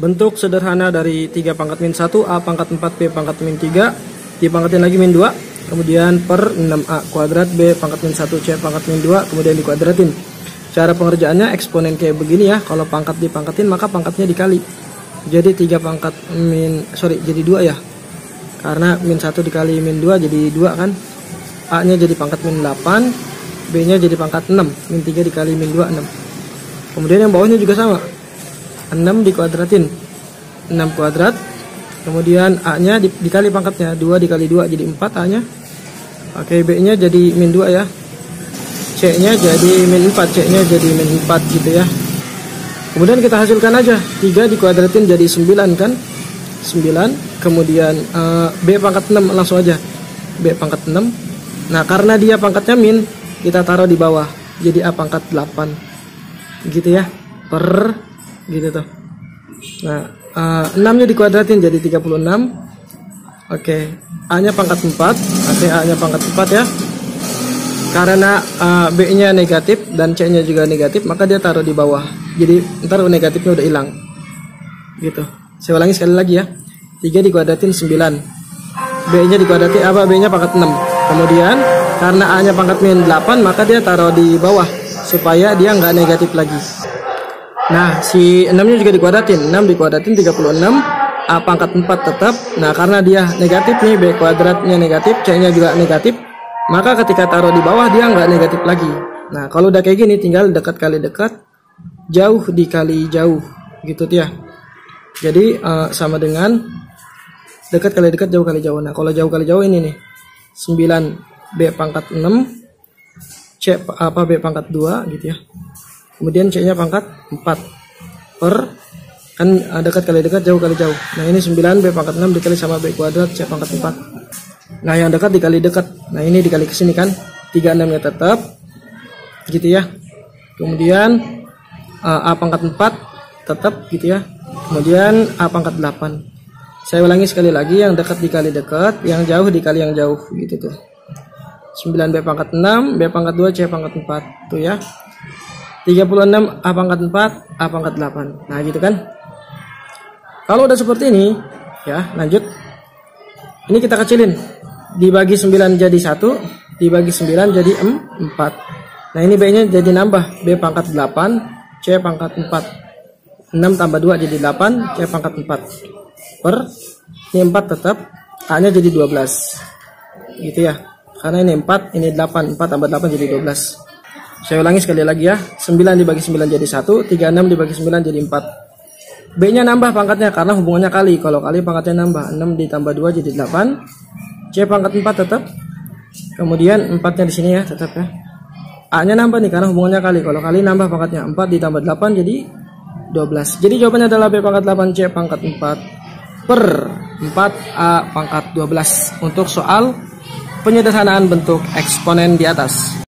Bentuk sederhana dari 3 pangkat min 1 A pangkat 4 B pangkat min 3 dipangkatin lagi min 2 kemudian per 6A kuadrat B pangkat min 1 C pangkat min 2 kemudian dikuadratin. Cara pengerjaannya eksponen kayak begini ya kalau pangkat dipangkatin maka pangkatnya dikali. Jadi 3 pangkat min sorry jadi 2 ya. Karena min 1 dikali min 2 jadi 2 kan? A nya jadi pangkat min 8 B nya jadi pangkat 6 min 3 dikali min 2 6 kemudian yang bawahnya juga sama 6 dikuadratin 6 kuadrat. Kemudian A nya di, dikali pangkatnya. 2 dikali 2 jadi 4 A nya oke B nya jadi min 2 ya. C nya jadi min 4 C nya jadi min 4 gitu ya. Kemudian kita hasilkan aja. 3 dikuadratin jadi 9 kan? 9 kemudian uh, B pangkat 6 langsung aja. B pangkat 6 nah karena dia pangkatnya min kita taruh di bawah. Jadi A pangkat 8 gitu ya. Per gitu tuh. Nah uh, 6 nya dikuadratin jadi 36 oke okay. A nya pangkat 4 oke A nya pangkat 4 ya. Karena uh, B nya negatif dan C nya juga negatif maka dia taruh di bawah. Jadi ntar negatifnya udah hilang. Gitu. Saya ulangi sekali lagi ya. 3 dikuadratin 9 B nya dikuadratin apa B nya pangkat 6 kemudian karena A nya pangkat min 8 maka dia taruh di bawah supaya dia nggak negatif lagi Nah, si 6-nya juga dikuadratin. 6 dikuadratin 36. A pangkat 4 tetap. Nah, karena dia negatif nih, B kuadratnya negatif, C-nya juga negatif. Maka ketika taruh di bawah dia nggak negatif lagi. Nah, kalau udah kayak gini tinggal dekat kali dekat, jauh dikali jauh. Gitu ya. Jadi uh, sama dengan dekat kali dekat, jauh kali jauh. Nah, kalau jauh kali jauh ini nih. 9 B pangkat 6 C apa B pangkat 2 gitu ya kemudian C nya pangkat 4 per kan dekat kali dekat jauh kali jauh. Nah ini 9 B pangkat 6 dikali sama B kuadrat C pangkat 4 nah yang dekat dikali dekat. Nah ini dikali ke sini kan? 36 nya tetap. Gitu ya. Kemudian A pangkat 4 tetap gitu ya. Kemudian A pangkat 8 saya ulangi sekali lagi yang dekat dikali dekat yang jauh dikali yang jauh gitu tuh. 9B pangkat 6 B pangkat 2 C pangkat 4 tuh ya 36 A pangkat 4 A pangkat 8 nah gitu kan? Kalau udah seperti ini ya lanjut. Ini kita kecilin. Dibagi 9 jadi 1 dibagi 9 jadi 4 nah ini B nya jadi nambah. B pangkat 8 C pangkat 4 6 tambah 2 jadi 8 C pangkat 4 per ini 4 tetap A nya jadi 12 gitu ya. Karena ini 4 ini 8 4 tambah 8 jadi 12 saya ulangi sekali lagi ya. 9 dibagi 9 jadi 1, 36 dibagi 9 jadi 4. B-nya nambah pangkatnya karena hubungannya kali. Kalau kali pangkatnya nambah. 6 ditambah 2 jadi 8. C pangkat 4 tetap. Kemudian 4-nya di sini ya, tetap ya. A-nya nambah nih karena hubungannya kali. Kalau kali nambah pangkatnya 4 ditambah 8 jadi 12. Jadi jawabannya adalah B pangkat 8 C pangkat 4 per 4A pangkat 12 untuk soal penyederhanaan bentuk eksponen di atas.